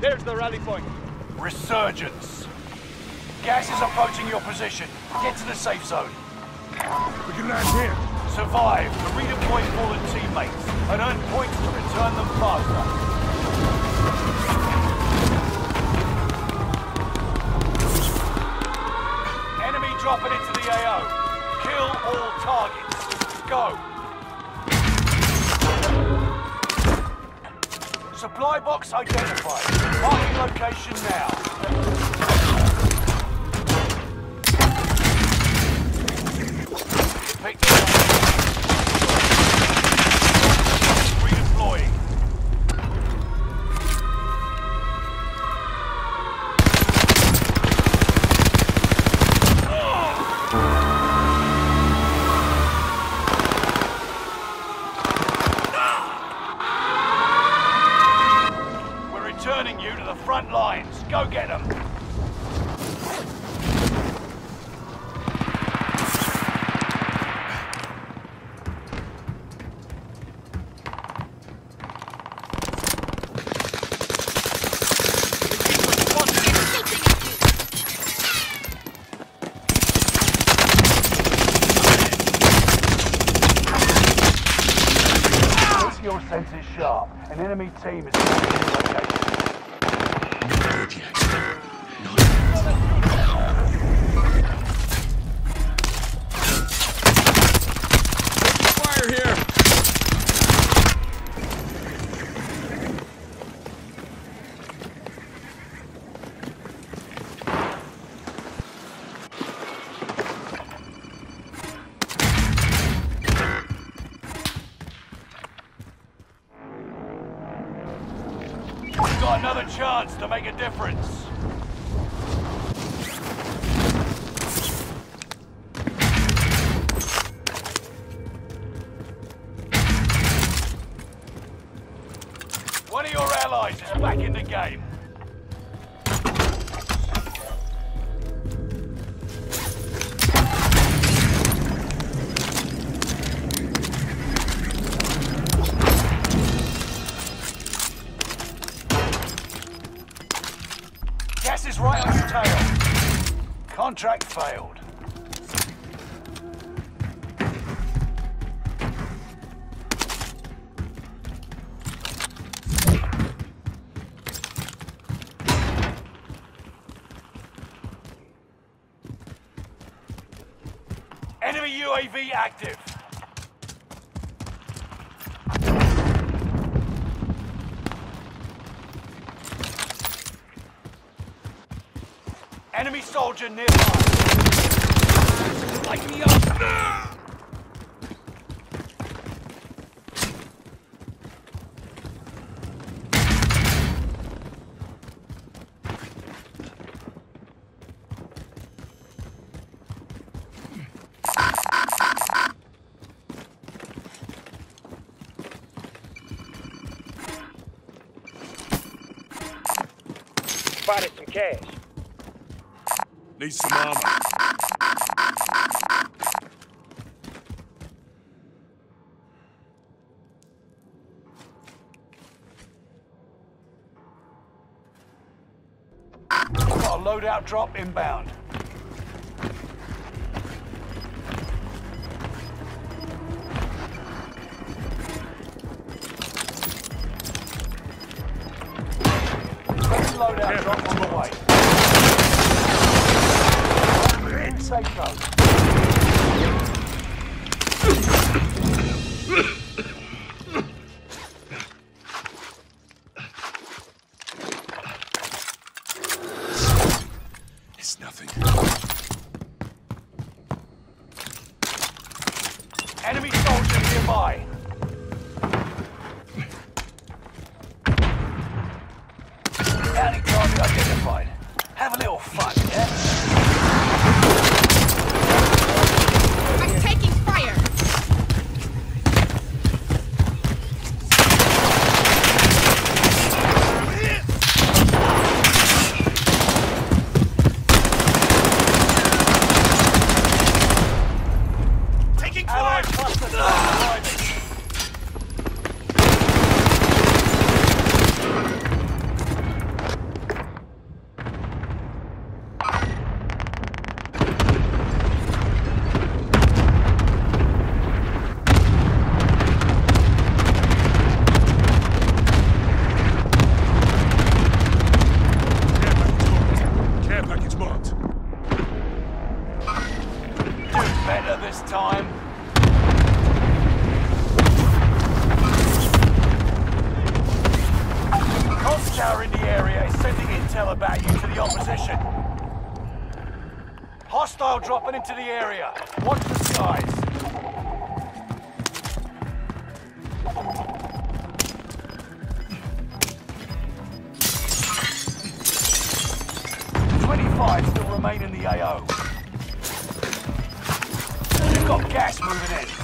rally point. Resurgence. Gas is approaching your position. Get to the safe zone. We can land here. Survive to redeploy fallen teammates and earn points to return them faster. Enemy dropping into the AO. Kill all targets. Go. Supply box identified. Marking location now. Picked enemy team is another chance to make a difference. One of your allies is back in the game. Contract failed. Enemy UAV active. Enemy soldier nearby. Light me up! Spotted some cash. Need some armor. Loadout drop inbound. Loadout drop Safe zone. Into the area. Watch the skies. Twenty-five still remain in the AO. You've got gas moving in.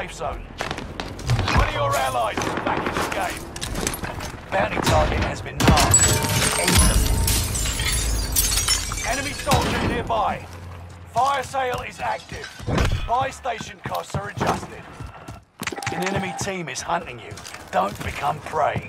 Safe zone. One of your allies is back in the game. Bounty target has been marked. Enemy soldier nearby. Fire sale is active. Buy station costs are adjusted. An enemy team is hunting you. Don't become prey.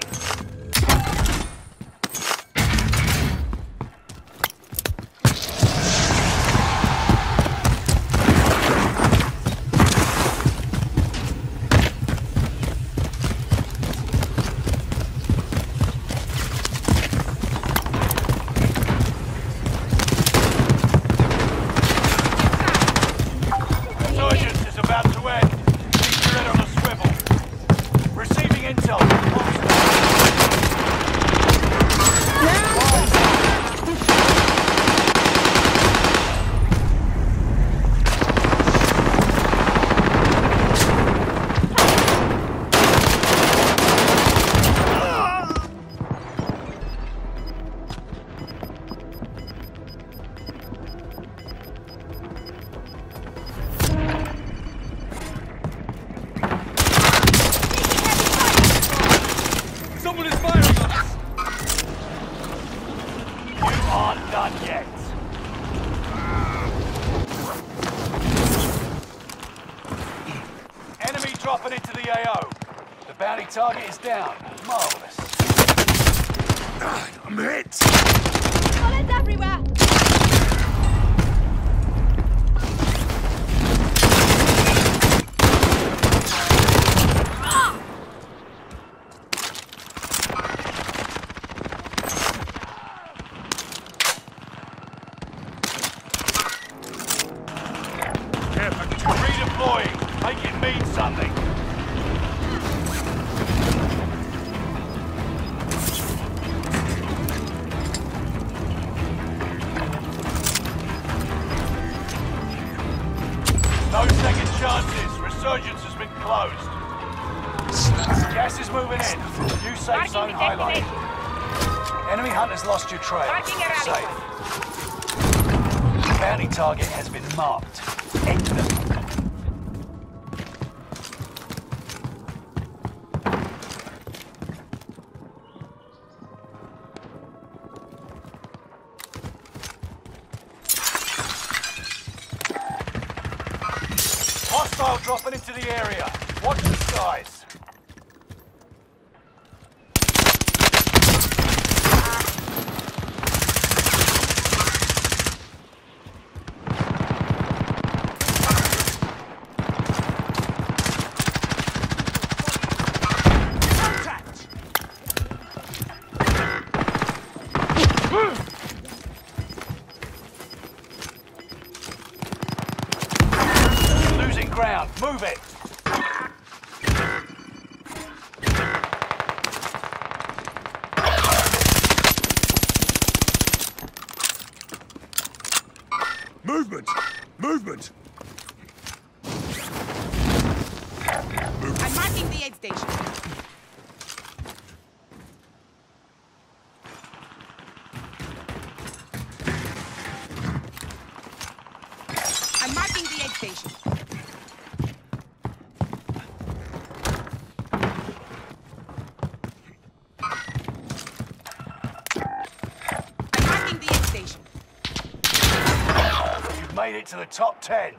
Bounty target is down. Marvelous. I'm hit! Bullets everywhere! Care package marked. Redeploying. Make it mean something. Gas is moving in. New safe Marking zone highlighted. destination. Enemy hunters lost your trail. Marking a rally Safe. Bounty target has been marked. Enter them. Hostile dropping into the area. Watch the skies. Movement! Movement! I'm marking the aid station. I'm marking the aid station. I'm marking the aid station. You've made it to the top ten.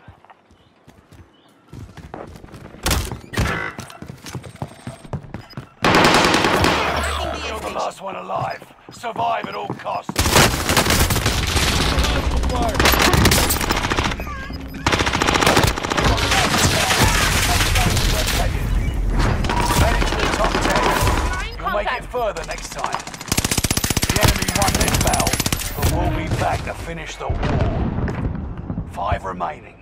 You're the last one alive. Survive at all costs. Heading to the top ten. You'll make it further next time. The enemy won this battle, but we'll be back to finish the war. Remaining.